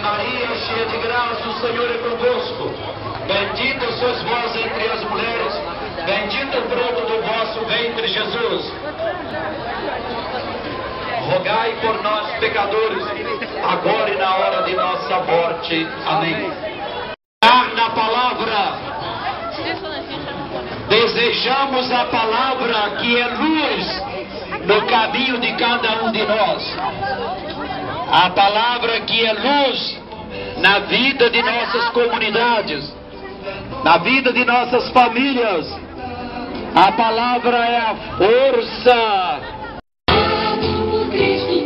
Maria, cheia de graça, o Senhor é convosco. Bendita sois vós entre as mulheres, bendito o fruto do vosso ventre, Jesus. Rogai por nós, pecadores, agora e na hora de nossa morte. Amém. Na palavra, desejamos a palavra que é luz no caminho de cada um de nós. A palavra que é luz na vida de nossas comunidades, na vida de nossas famílias. A palavra é a força. Cristo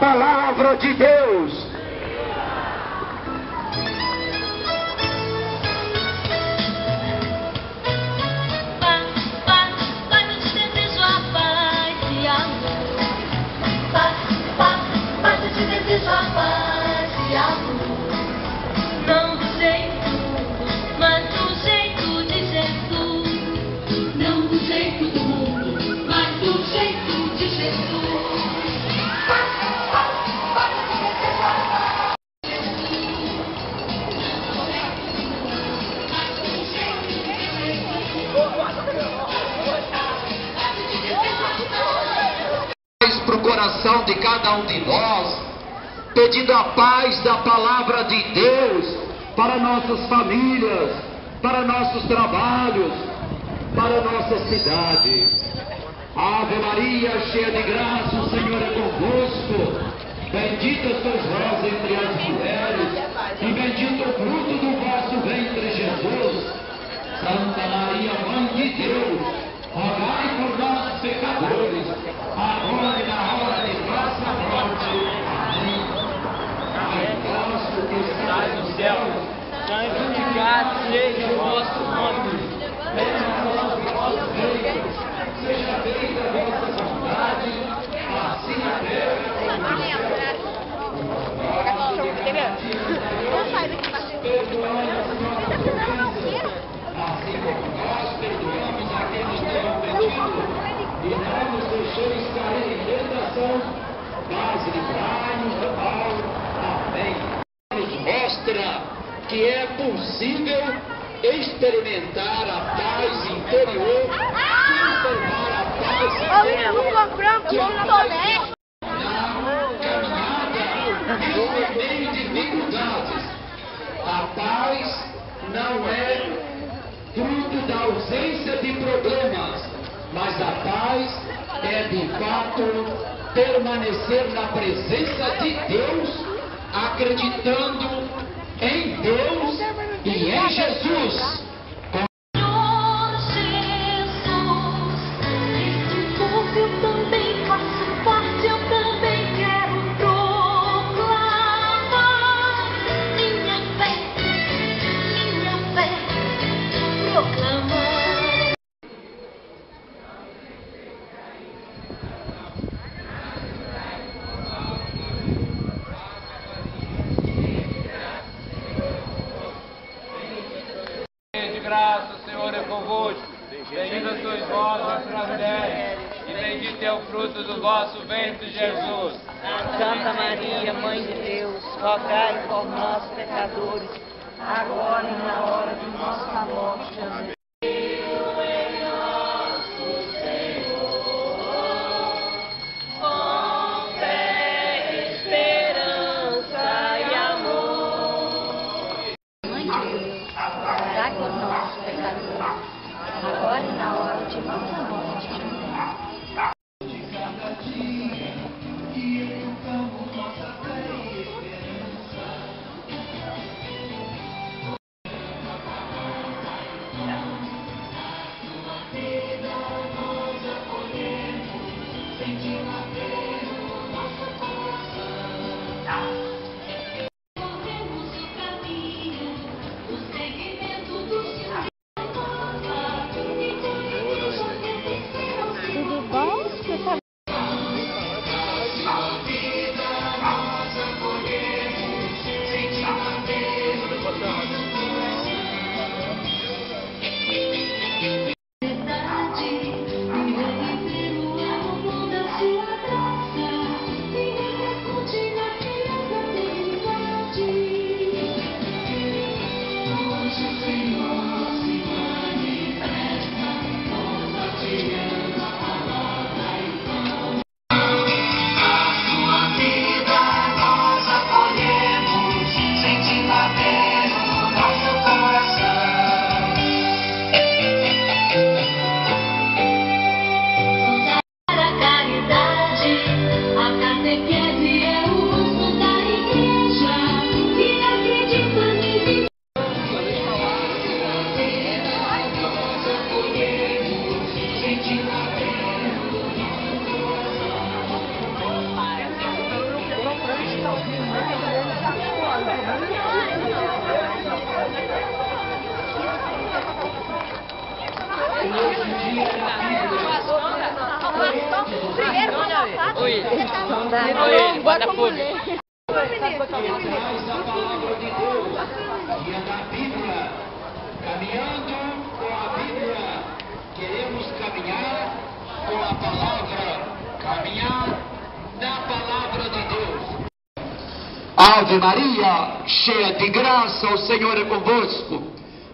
palavra de Deus! Pedindo a paz da palavra de Deus para nossas famílias, para nossos trabalhos, para nossa cidade. Ave Maria, cheia de graça, o Senhor é convosco. Bendita sois vós entre as mulheres, e bendito o fruto do vosso ventre, Jesus. Santa Maria, Mãe de Deus, rogai por nós, pecadores, agora e na hora de nossa morte. Amém. Pai nosso que estás no céu, santificado seja o vosso nome. venha nós o vosso reino, seja feita a vossa vontade, assim. Assim como nós perdoamos a quem nos ofendido, e não nos deixeis cair em tentação, mas livrai-nos do mal. Amém. Que é possível experimentar a paz interior, conservar a paz interior, que a paz na caminhada em meio de dificuldades. A paz não é fruto da ausência de problemas, mas a paz é de fato permanecer na presença de Deus, acreditando em Deus e em Jesus. Traz a palavra de Deus, guia da Bíblia, caminhando com a Bíblia, queremos caminhar com a palavra, caminhar na palavra de Deus. Ave Maria, cheia de graça, o Senhor é convosco.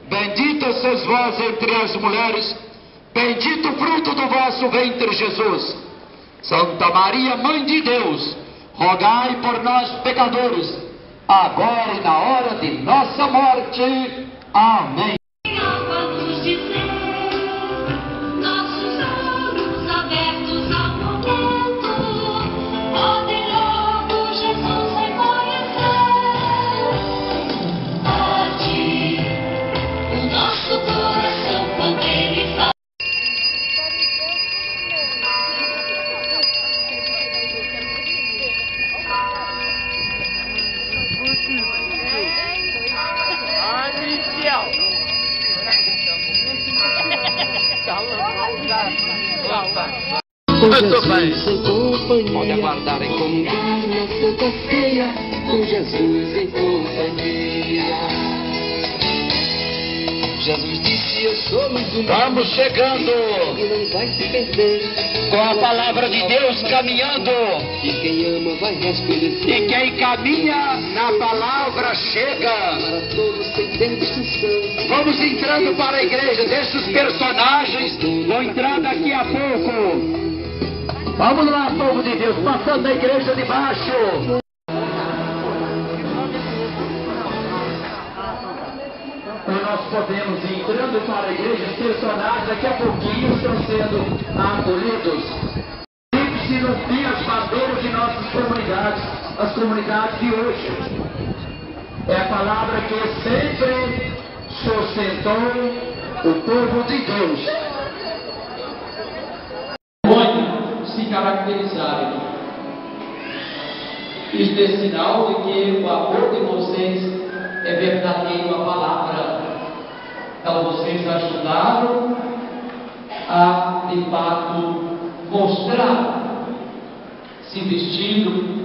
Bendita sois vós entre as mulheres, bendito o fruto do vosso ventre, Jesus. Santa Maria, Mãe de Deus, rogai por nós, pecadores, agora e na hora de nossa morte. Amém. Chegando e não vai se perder. com a palavra de Deus caminhando. E quem ama vai resplandecer. E quem caminha na palavra chega. Vamos entrando para a igreja, deixa os personagens vão entrar daqui a pouco. Vamos lá, povo de Deus, passando da igreja de baixo. Nós podemos entrando para a igreja, os personagens daqui a pouquinho estão sendo acolhidos. Lembre-se nos dias bandeiros de nossas comunidades, as comunidades de hoje. É a palavra que sempre sustentou o povo de Deus. Pode se caracterizarem. Isto é sinal de que o amor de vocês é verdadeiro à palavra. Então vocês ajudaram a, de fato, mostrar, se vestindo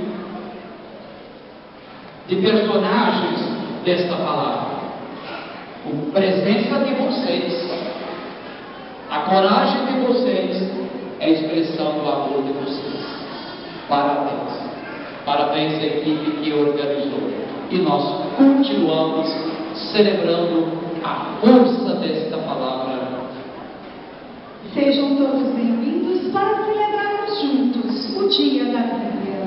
de personagens desta palavra. A presença de vocês a coragem de vocês é a expressão do amor de vocês. Parabéns. Parabéns à equipe que organizou. E nós continuamos celebrando a força desta palavra. Sejam todos bem-vindos para celebrarmos juntos o Dia da Bíblia.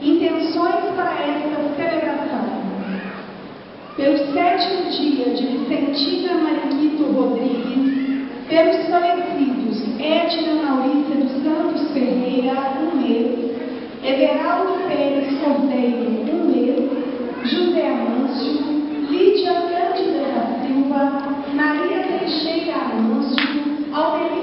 Intenções para esta celebração. Pelo sétimo dia de Vicentina Mariquito Rodrigues, Pelos falecidos Edna Maurícia dos Santos Ferreira, um mês. Everaldo Pérez Cordeiro, um mês. José Amâncio. Lídia Cândida da Silva. Maria Almelita Teixeira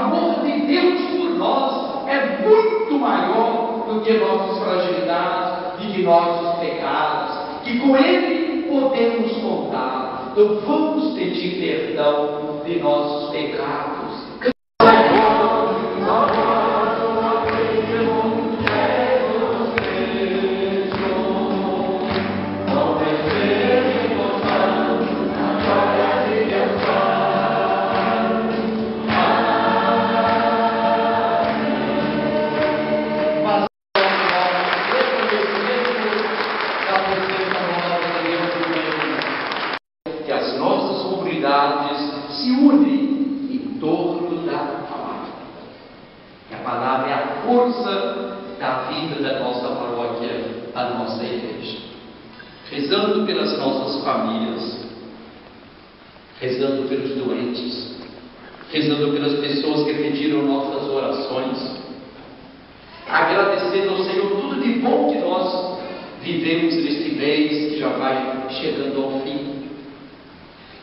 amor de Deus por nós é muito maior do que nossas fragilidades e de nossos pecados. Que com Ele podemos contar. Então vamos pedir perdão de nossos pecados. Vivemos neste mês que já vai chegando ao fim.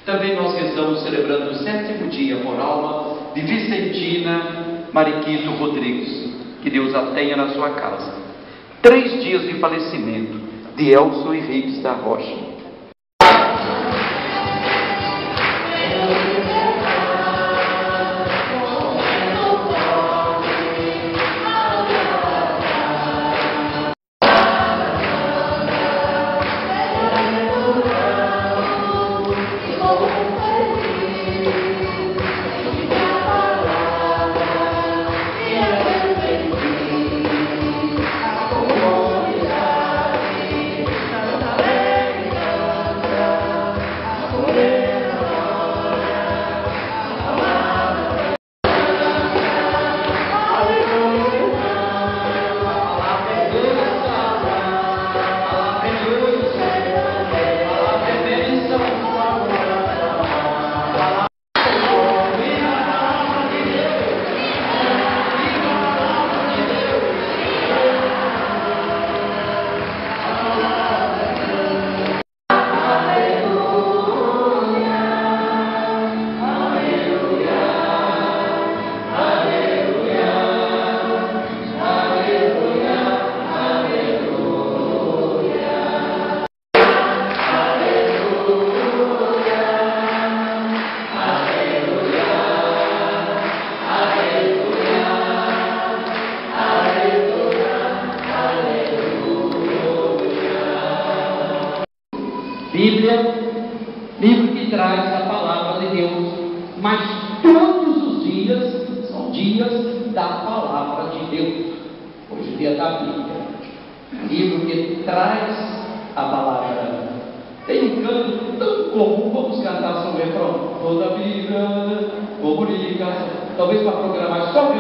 Também nós rezamos celebrando o sétimo dia por alma de Vicentina Mariquito Rodrigues. Que Deus a tenha na sua casa. Três dias de falecimento de Elson Henriques da Rocha. Bíblia, livro que traz a palavra de Deus, mas todos os dias são dias da palavra de Deus. Hoje o dia da Bíblia, livro que traz a palavra. Tem um canto tão comum, vamos cantar sobre o refrão. Toda a Bíblia comunica, talvez para programar só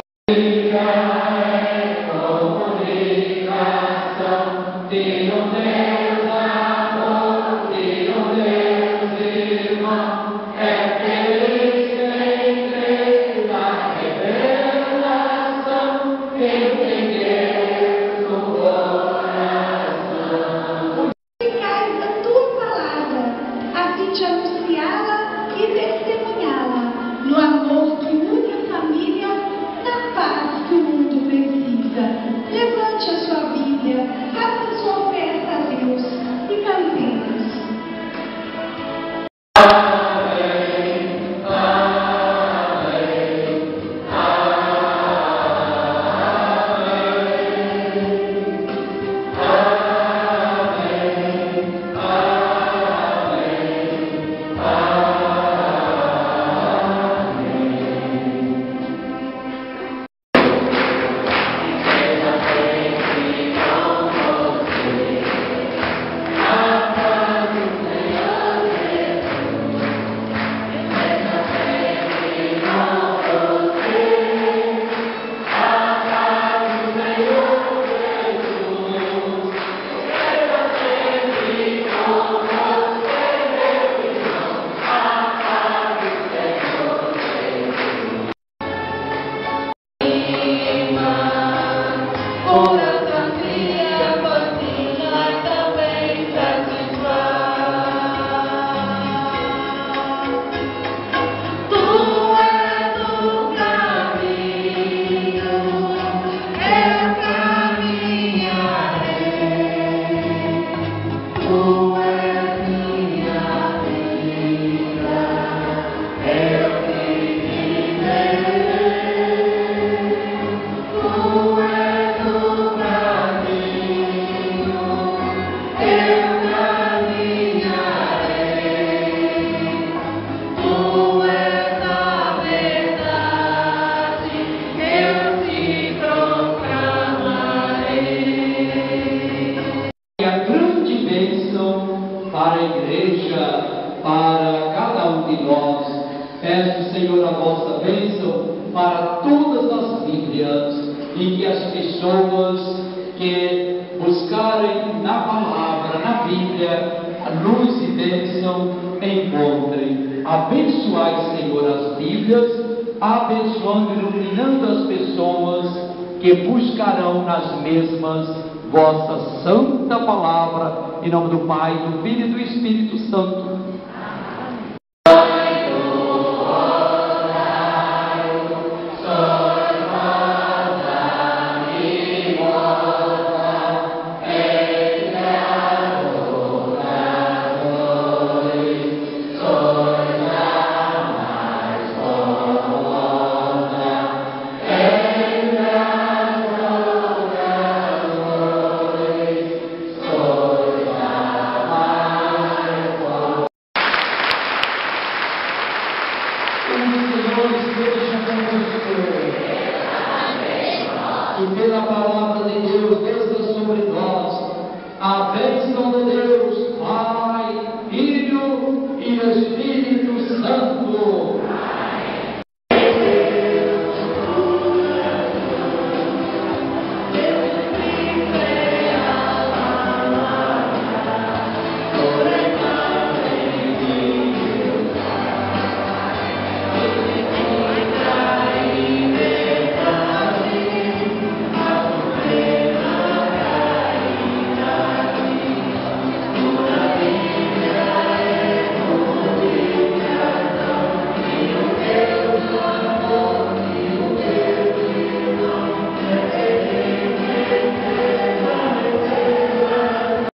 buscarem na palavra, na Bíblia, a luz e bênção encontrem. Abençoai, Senhor, as Bíblias, abençoando e iluminando as pessoas que buscarão nas mesmas vossa santa palavra, em nome do Pai, do Filho e do Espírito Santo.